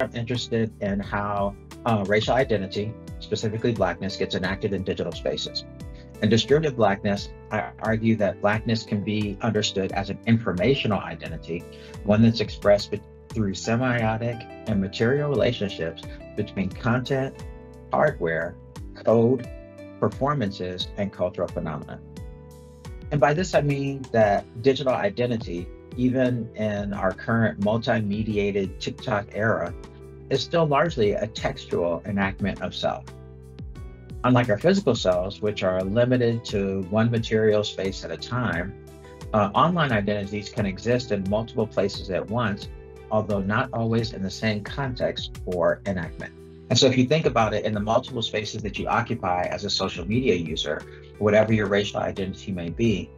I'm interested in how uh, racial identity, specifically blackness, gets enacted in digital spaces. In distributed blackness, I argue that blackness can be understood as an informational identity, one that's expressed through semiotic and material relationships between content, hardware, code, performances, and cultural phenomena. And by this, I mean that digital identity, even in our current multi-mediated TikTok era, is still largely a textual enactment of self. Unlike our physical selves, which are limited to one material space at a time, uh, online identities can exist in multiple places at once, although not always in the same context or enactment. And so, if you think about it in the multiple spaces that you occupy as a social media user, whatever your racial identity may be,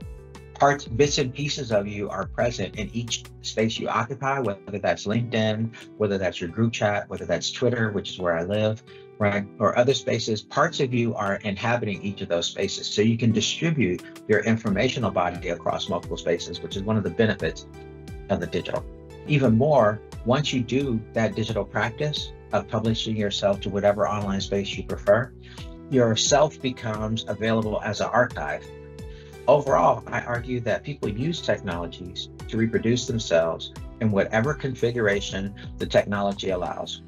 parts, bits and pieces of you are present in each space you occupy, whether that's LinkedIn, whether that's your group chat, whether that's Twitter, which is where I live, right? Or other spaces, parts of you are inhabiting each of those spaces. So you can distribute your informational body across multiple spaces, which is one of the benefits of the digital. Even more, once you do that digital practice of publishing yourself to whatever online space you prefer, your self becomes available as an archive. Overall, I argue that people use technologies to reproduce themselves in whatever configuration the technology allows.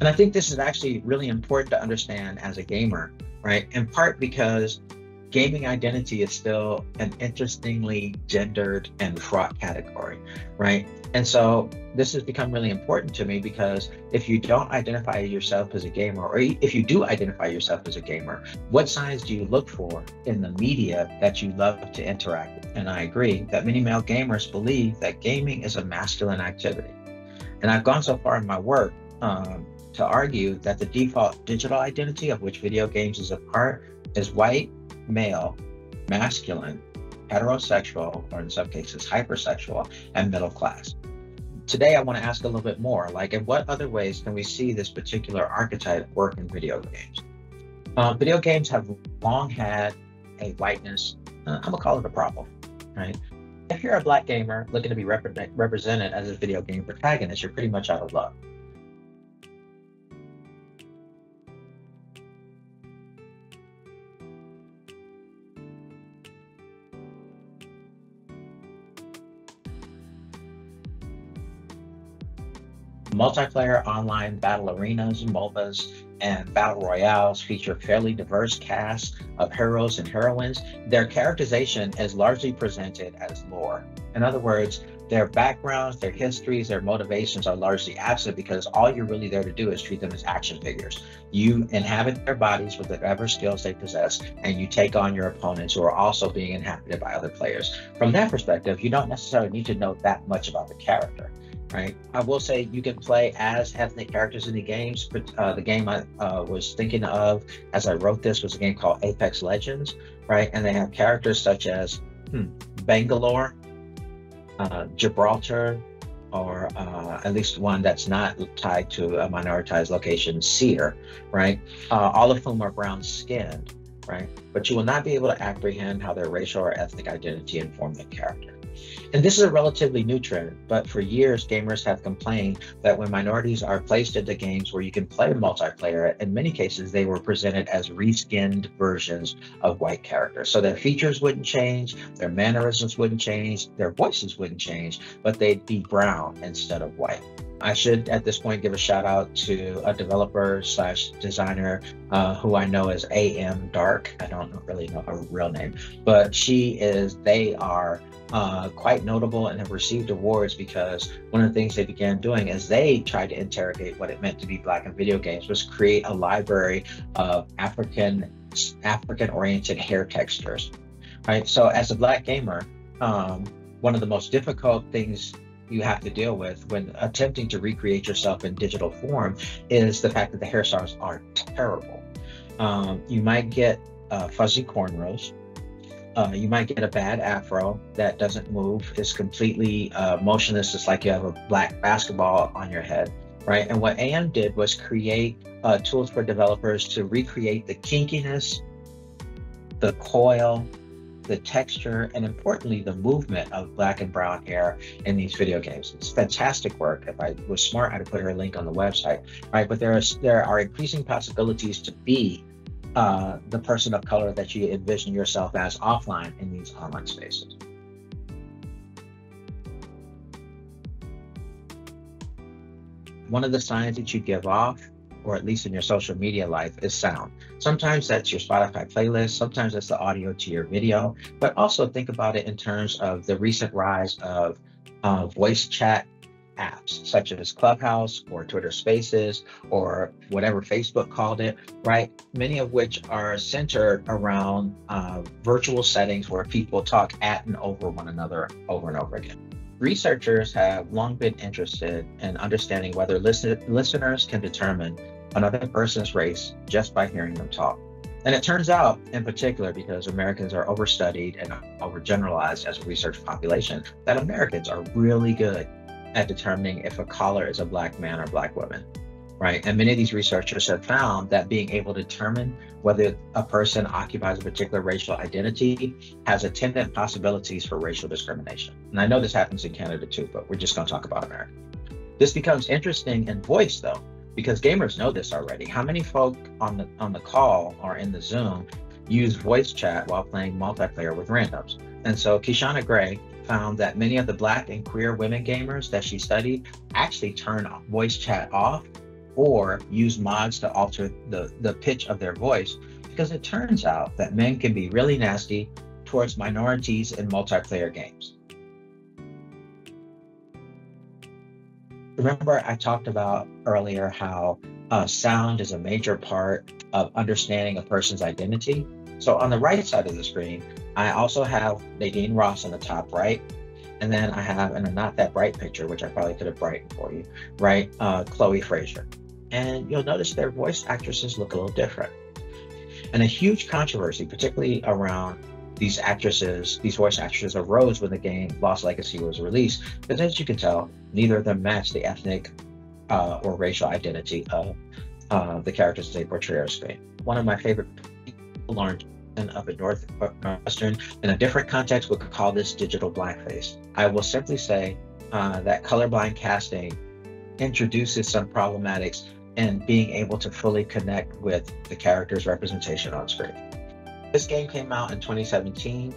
And I think this is actually really important to understand as a gamer, right? In part because gaming identity is still an interestingly gendered and fraught category, right? And so this has become really important to me because if you don't identify yourself as a gamer, or if you do identify yourself as a gamer, what signs do you look for in the media that you love to interact with? And I agree that many male gamers believe that gaming is a masculine activity. And I've gone so far in my work um, to argue that the default digital identity of which video games is a part is white, male, masculine, heterosexual, or in some cases hypersexual, and middle class. Today, I want to ask a little bit more, like in what other ways can we see this particular archetype work in video games? Uh, video games have long had a whiteness, uh, I'm gonna call it a problem, right? If you're a black gamer looking to be rep- represented as a video game protagonist, you're pretty much out of luck. Multiplayer online battle arenas, and MOBAs, and battle royales feature fairly diverse casts of heroes and heroines. Their characterization is largely presented as lore. In other words, their backgrounds, their histories, their motivations are largely absent because all you're really there to do is treat them as action figures. You inhabit their bodies with whatever skills they possess, and you take on your opponents who are also being inhabited by other players. From that perspective, you don't necessarily need to know that much about the character right? I will say you can play as ethnic characters in the games, but uh, the game I uh, was thinking of as I wrote this was a game called Apex Legends, right? And they have characters such as hmm, Bangalore, uh, Gibraltar, or uh, at least one that's not tied to a minoritized location, Seer, right? Uh, all of whom are brown skinned, right? But you will not be able to apprehend how their racial or ethnic identity inform their character. And this is a relatively new trend, but for years, gamers have complained that when minorities are placed into games where you can play multiplayer, in many cases, they were presented as reskinned versions of white characters. So their features wouldn't change, their mannerisms wouldn't change, their voices wouldn't change, but they'd be brown instead of white. I should at this point give a shout out to a developer slash designer uh, who I know as AM Darke. I don't really know her real name, but she is, they are uh, quite notable and have received awards because one of the things they began doing as they tried to interrogate what it meant to be black in video games was create a library of African African oriented hair textures. Right. So as a black gamer, um, one of the most difficult things you have to deal with when attempting to recreate yourself in digital form is the fact that the hairstyles are terrible. Um, you might get uh, fuzzy cornrows uh, you might get a bad afro that doesn't move. It's completely uh, motionless. It's like you have a black basketball on your head, right? And what AM did was create uh, tools for developers to recreate the kinkiness, the coil, the texture, and importantly, the movement of black and brown hair in these video games. It's fantastic work. If I was smart, I'd put her link on the website, right? But there are there are increasing possibilities to be uh, the person of color that you envision yourself as offline in these online spaces. One of the signs that you give off or at least in your social media life, is sound. Sometimes that's your Spotify playlist, sometimes that's the audio to your video, but also think about it in terms of the recent rise of uh, voice chat apps such as Clubhouse or Twitter Spaces or whatever Facebook called it, right? Many of which are centered around uh, virtual settings where people talk at and over one another over and over again. Researchers have long been interested in understanding whether listen- listeners can determine another person's race just by hearing them talk. And it turns out, in particular, because Americans are overstudied and overgeneralized as a research population, that Americans are really good at determining if a caller is a black man or black woman right? And many of these researchers have found that being able to determine whether a person occupies a particular racial identity has attendant possibilities for racial discrimination. And I know this happens in Canada too, but we're just going to talk about America. This becomes interesting in voice though, because gamers know this already. How many folk on the on the call or in the Zoom use voice chat while playing multiplayer with randoms? And so Kishonna Gray found that many of the black and queer women gamers that she studied actually turn voice chat off or use mods to alter the, the pitch of their voice because it turns out that men can be really nasty towards minorities in multiplayer games. Remember, I talked about earlier how uh, sound is a major part of understanding a person's identity. So, on the right side of the screen, I also have Nadine Ross on the top right. And then I have in a not that bright picture, which I probably could have brightened for you, right? Uh, Chloe Frazer and you'll notice their voice actresses look a little different. And a huge controversy, particularly around these actresses, these voice actresses, arose when the game Lost Legacy was released, because as you can tell, neither of them match the ethnic uh, or racial identity of uh, the characters they portray on screen. One of my favorite people, of a Northwestern, in a different context, would call this digital blackface. I will simply say uh, that colorblind casting introduces some problematics and being able to fully connect with the character's representation on screen. This game came out in 2017,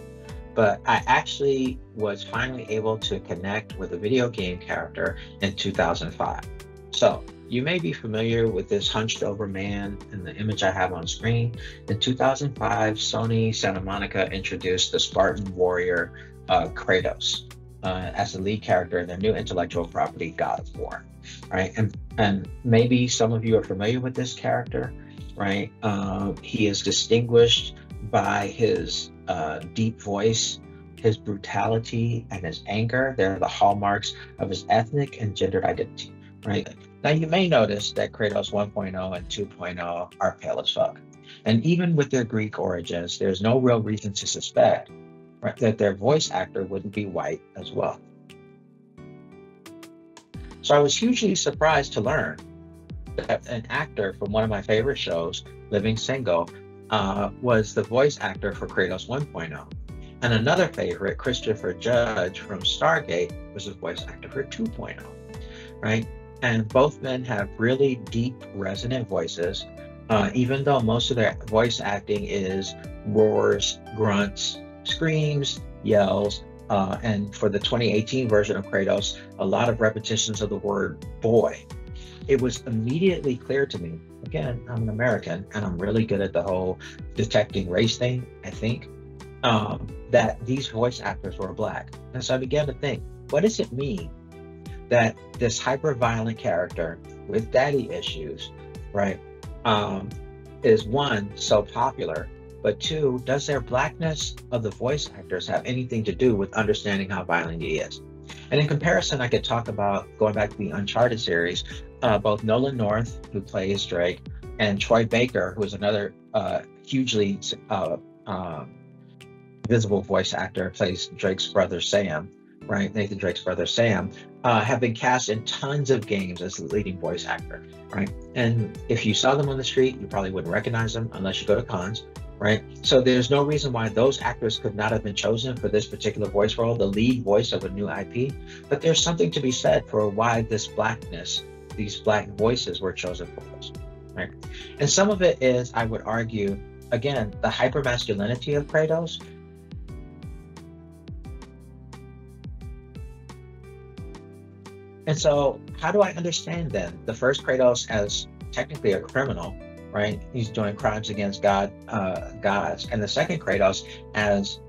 but I actually was finally able to connect with a video game character in 2005. So you may be familiar with this hunched over man in the image I have on screen. In 2005, Sony Santa Monica introduced the Spartan warrior uh, Kratos uh, as the lead character in their new intellectual property, God of War right? And and maybe some of you are familiar with this character, right? Uh, he is distinguished by his uh, deep voice, his brutality, and his anger. They're the hallmarks of his ethnic and gendered identity, right? Now you may notice that Kratos 1.0 and 2.0 are pale as fuck. And even with their Greek origins, there's no real reason to suspect right, that their voice actor wouldn't be white as well. So I was hugely surprised to learn that an actor from one of my favorite shows, Living Single, uh, was the voice actor for Kratos 1.0. And another favorite, Christopher Judge from Stargate, was the voice actor for 2.0, right? And both men have really deep, resonant voices, uh, even though most of their voice acting is roars, grunts, screams, yells, uh, and for the 2018 version of Kratos, a lot of repetitions of the word boy. It was immediately clear to me again, I'm an American and I'm really good at the whole detecting race thing, I think, um, that these voice actors were black. And so I began to think, what does it mean that this hyper violent character with daddy issues, right, um, is one, so popular, but two, does their blackness of the voice actors have anything to do with understanding how violent he is? And in comparison, I could talk about going back to the Uncharted series, uh, both Nolan North, who plays Drake, and Troy Baker, who is another uh, hugely uh, um, visible voice actor, plays Drake's brother Sam, right? Nathan Drake's brother Sam, uh, have been cast in tons of games as the leading voice actor, right? And if you saw them on the street, you probably wouldn't recognize them unless you go to cons right? So there's no reason why those actors could not have been chosen for this particular voice role, the lead voice of a new IP. But there's something to be said for why this blackness, these black voices were chosen for this, right? And some of it is, I would argue, again, the hypermasculinity of Kratos. And so, how do I understand then the first Kratos as technically a criminal, right? He's doing crimes against God, uh, gods, and the second Kratos as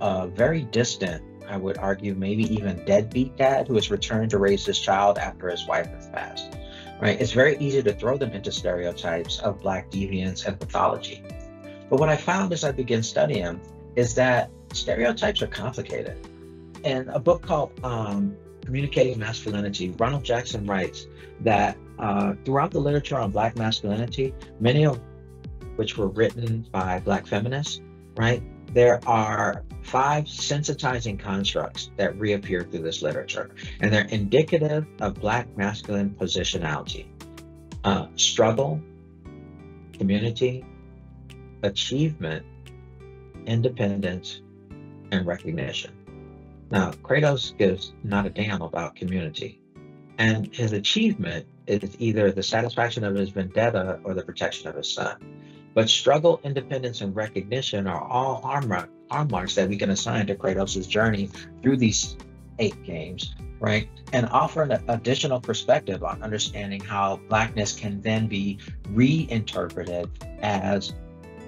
a very distant, I would argue, maybe even deadbeat dad who has returned to raise his child after his wife has passed. Right? It's very easy to throw them into stereotypes of black deviance and pathology. But what I found as I began studying is that stereotypes are complicated. In a book called um, Communicating Masculinity, Ronald Jackson writes that uh, throughout the literature on Black masculinity, many of which were written by Black feminists, right? There are five sensitizing constructs that reappear through this literature, and they're indicative of Black masculine positionality uh, struggle, community, achievement, independence, and recognition. Now, Kratos gives not a damn about community, and his achievement is either the satisfaction of his vendetta or the protection of his son. But struggle, independence, and recognition are all arm, arm marks that we can assign to Kratos' journey through these eight games, right? And offer an additional perspective on understanding how Blackness can then be reinterpreted as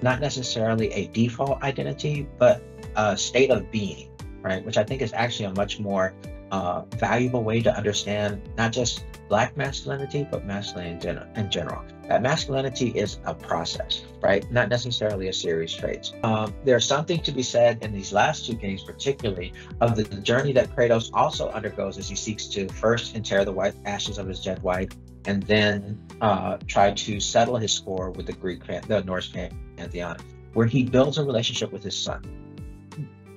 not necessarily a default identity, but a state of being, right? Which I think is actually a much more uh, valuable way to understand not just black masculinity, but masculinity in, gen- in, general. That masculinity is a process, right? Not necessarily a series of traits. Um, there's something to be said in these last two games, particularly of the, the journey that Kratos also undergoes as he seeks to first inter the white ashes of his dead wife, and then uh, try to settle his score with the Greek, the Norse pantheon, where he builds a relationship with his son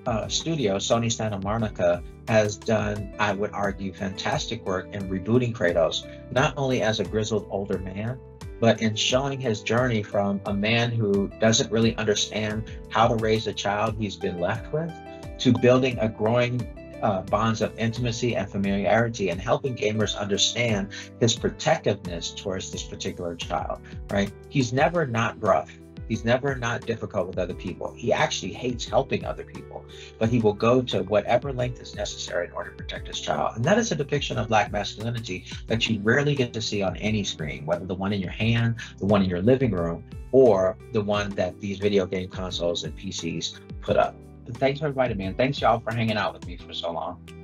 uh, studio, Sony Santa Monica, has done, I would argue, fantastic work in rebooting Kratos, not only as a grizzled older man, but in showing his journey from a man who doesn't really understand how to raise a child he's been left with to building a growing uh, bonds of intimacy and familiarity and helping gamers understand his protectiveness towards this particular child, right? He's never not rough. He's never not difficult with other people. He actually hates helping other people, but he will go to whatever length is necessary in order to protect his child. And that is a depiction of Black masculinity that you rarely get to see on any screen, whether the one in your hand, the one in your living room, or the one that these video game consoles and PCs put up. Thanks for inviting me, and thanks y'all for hanging out with me for so long.